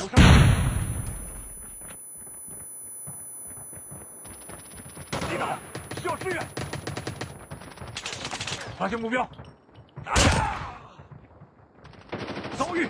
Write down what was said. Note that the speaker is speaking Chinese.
有伤别打了需要支援。发现目标。拿下遭遇。